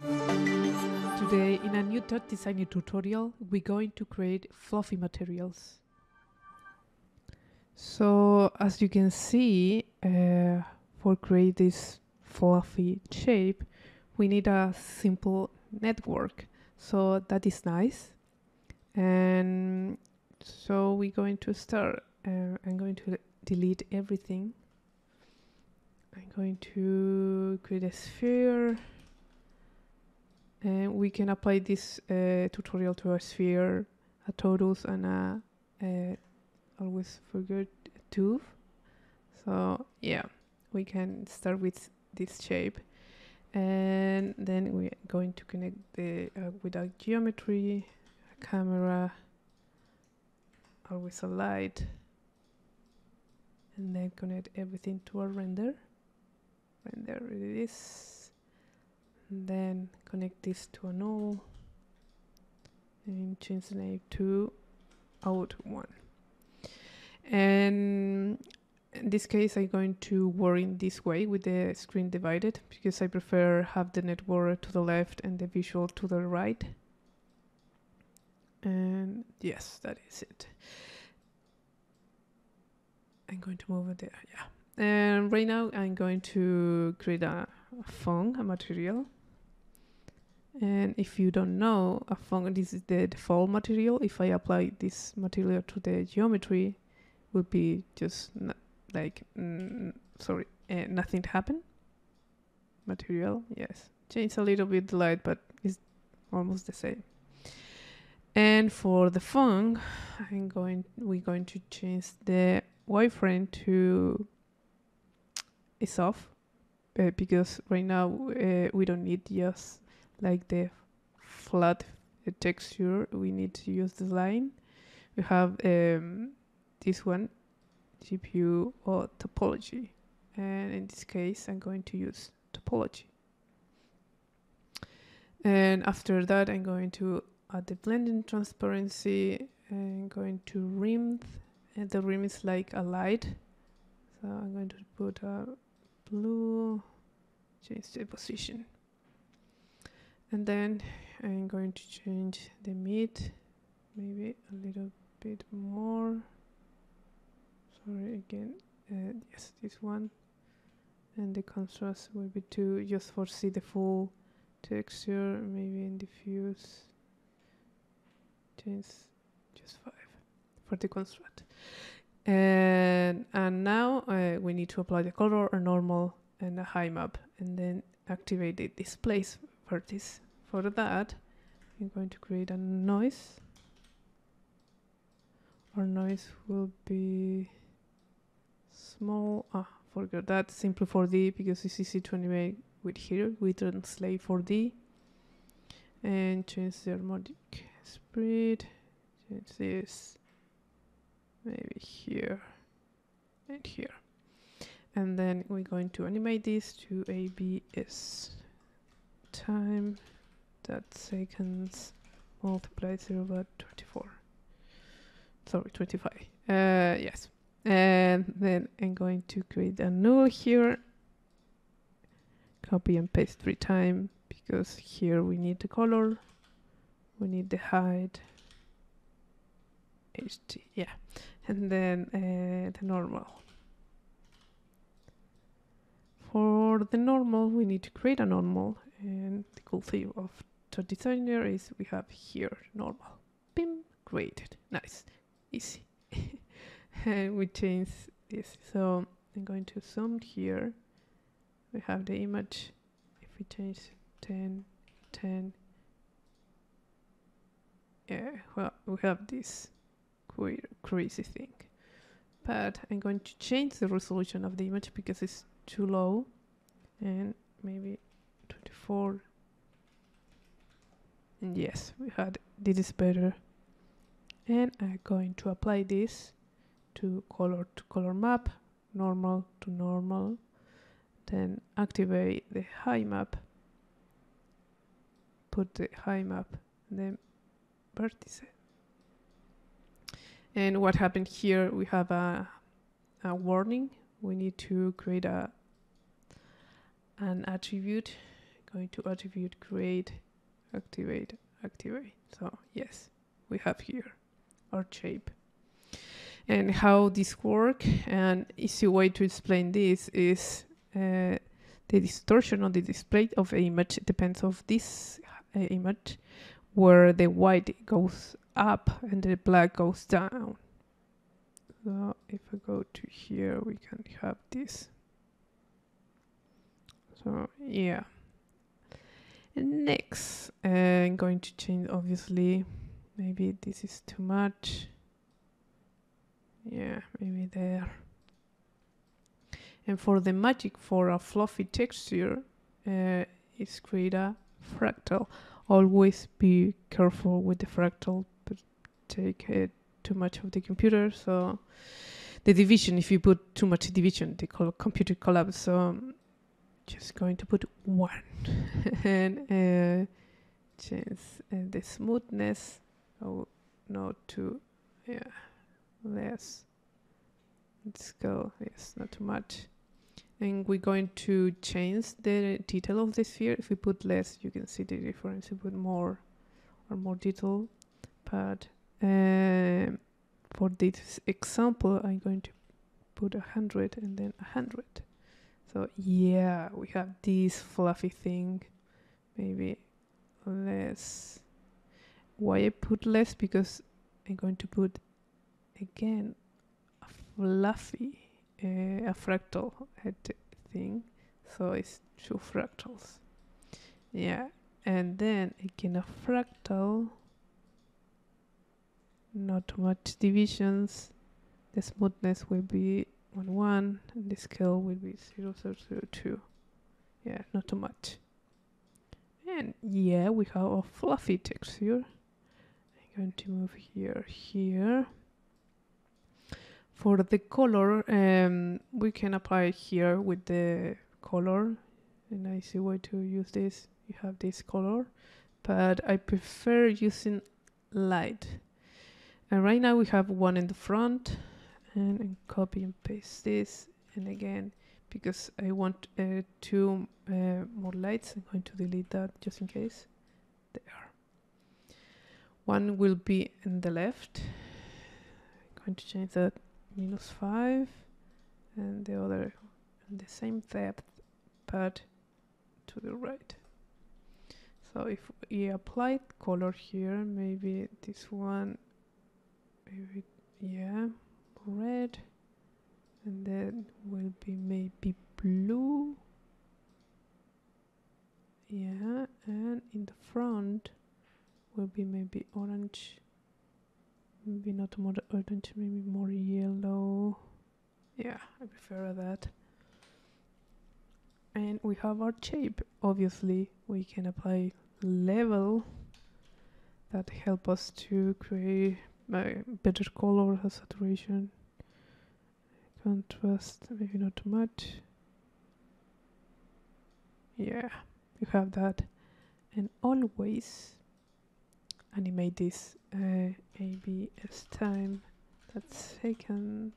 Today, in a new TouchDesigner tutorial, we're going to create fluffy materials. So, as you can see, uh, for create this fluffy shape, we need a simple network. So that is nice. And so we're going to start. Uh, I'm going to delete everything. I'm going to create a sphere and we can apply this uh, tutorial to a sphere, a torus, and a, a always forget tooth. So yeah, we can start with this shape, and then we're going to connect the uh, with a geometry, a camera, always a light, and then connect everything to our render. Render it is then connect this to a null. And change the name to out one. And in this case I'm going to work in this way with the screen divided because I prefer have the network to the left and the visual to the right. And yes that is it. I'm going to move it there yeah. And right now I'm going to create a, a Phong a material and if you don't know, a this is the default material. If I apply this material to the geometry, will be just like, mm, sorry, uh, nothing happen. Material, yes. Change a little bit the light, but it's almost the same. And for the Phong, I'm going, we're going to change the wireframe to is off uh, because right now uh, we don't need just like the flat texture, we need to use the line. We have um, this one, GPU or topology. And in this case, I'm going to use topology. And after that, I'm going to add the blending transparency and going to rim. And the rim is like a light. So I'm going to put a blue, change the position and then I'm going to change the mid maybe a little bit more. Sorry again. Uh, yes this one. And the contrast will be two just for see the full texture maybe in diffuse change just five for the contrast. And and now uh, we need to apply the color a normal and a height map and then activate the displace this. For that, I'm going to create a noise. Our noise will be small. Ah, forget that. Simplex 4D because it's easy to animate with here. We translate 4D and change the harmonic spread. Change this maybe here and here. And then we're going to animate this to ABS time that seconds multiply 0 by 24 sorry 25 uh, yes. And then I'm going to create a null here. Copy and paste three times because here we need the color. We need the height. HT yeah. And then uh, the normal for the normal we need to create a normal and the cool thing of TouchDesigner is we have here normal. Bim, created. Nice, easy. and we change this. So I'm going to zoom here. We have the image. If we change 10, 10, yeah, well, we have this crazy thing. But I'm going to change the resolution of the image because it's too low and maybe 24 and yes we had this is better. And I'm going to apply this to color to color map normal to normal then activate the height map put the height map then vertice. And what happened here we have a, a warning we need to create a an attribute going to attribute create, activate, activate. So yes, we have here our shape. And how this work and easy way to explain this is uh, the distortion on the display of the image depends of this uh, image where the white goes up and the black goes down. So if I go to here, we can have this. So yeah. And next, uh, I'm going to change obviously. Maybe this is too much. Yeah, maybe there. And for the magic for a fluffy texture, uh, is create a fractal. Always be careful with the fractal, but take it too much of the computer. So the division, if you put too much division, the computer collapse. So I'm just going to put one and uh, change uh, the smoothness. Oh, not too, yeah, less. Let's go. Yes, not too much. And we're going to change the detail of the sphere. If we put less, you can see the difference. If we put more or more detail, but for this example, I'm going to put a hundred and then a hundred. So yeah, we have this fluffy thing. Maybe less. Why I put less? Because I'm going to put again a fluffy, uh, a fractal head thing. So it's two fractals. Yeah, and then again a fractal not much divisions. The smoothness will be 1 1 and the scale will be 0 0 0 2 yeah not too much. And yeah we have a fluffy texture. I'm going to move here here. For the color um, we can apply here with the color. And I see way to use this. You have this color but I prefer using light and right now we have one in the front and, copy and paste this and again because I want uh, two uh, more lights I'm going to delete that just in case. There. One will be in the left. I'm going to change that minus 5 and the other in the same depth but to the right. So if we apply color here maybe this one maybe yeah red and then will be maybe blue. Yeah and in the front will be maybe orange maybe not more orange maybe more yellow. Yeah i prefer that. And we have our shape. Obviously we can apply level that help us to create better color saturation contrast maybe not too much. Yeah you have that. And always animate this uh, ABS time. That second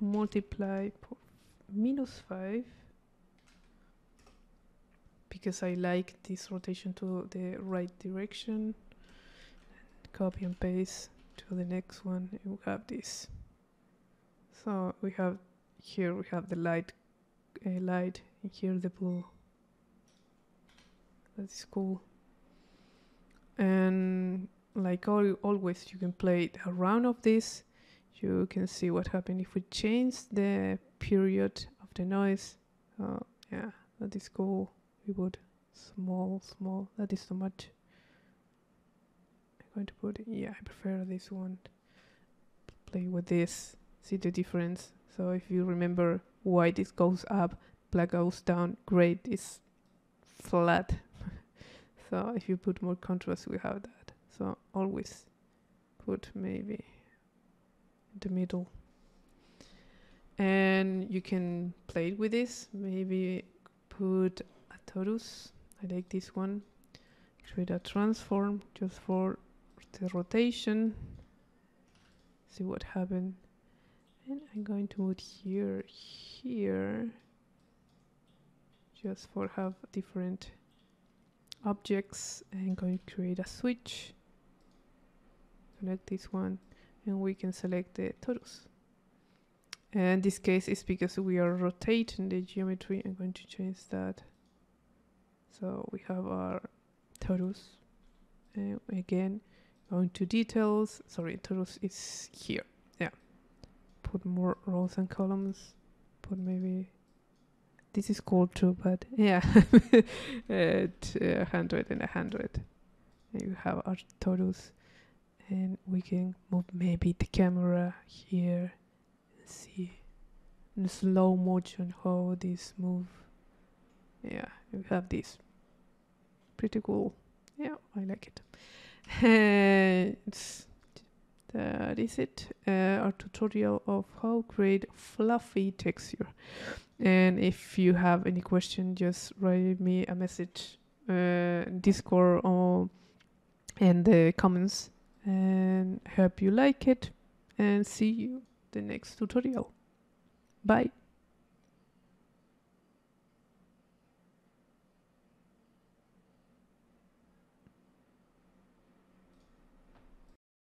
multiply minus 5 because I like this rotation to the right direction copy and paste to the next one and we have this. So we have here we have the light uh, light and here the blue. That's cool. And like always you can play around of this. You can see what happened if we change the period of the noise. Uh, yeah that is cool. We would small small that is too much going to put yeah I prefer this one. Play with this see the difference. So if you remember white this goes up black goes down gray is flat. So if you put more contrast we have that. So always put maybe the middle. And you can play with this. Maybe put a torus. I like this one. Create a transform just for the rotation see what happened. And I'm going to move here here just for have different objects and going to create a switch. Select this one and we can select the torus and this case is because we are rotating the geometry. I'm going to change that. So we have our torus and again going to details. Sorry torus is here. Yeah. Put more rows and columns. Put maybe this is cool too but yeah. At uh, 100 and a 100 and you have our torus and we can move maybe the camera here and see in slow motion how this move. Yeah we have this. Pretty cool. Yeah i like it that is it. Uh, our tutorial of how create fluffy texture and if you have any question just write me a message uh, discord or in the comments and hope you like it. And see you the next tutorial. Bye